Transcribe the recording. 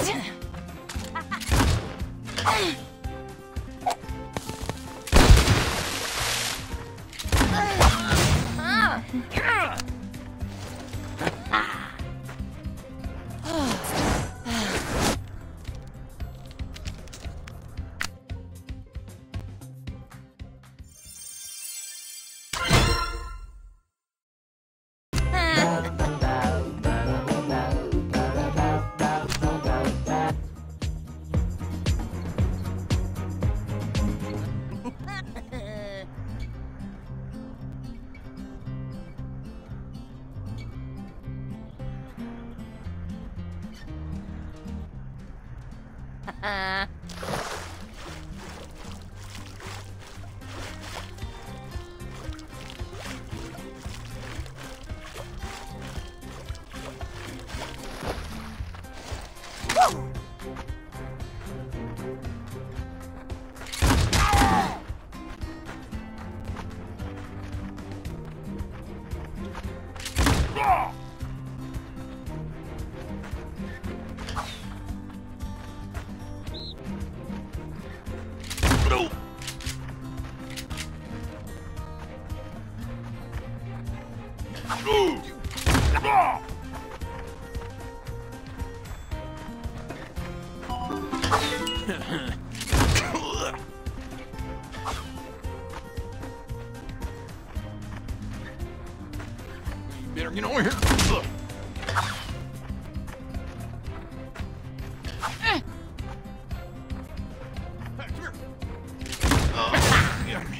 Ugh! Oh. 啊 啊 Better get over here. Hey, come. Oh, get me.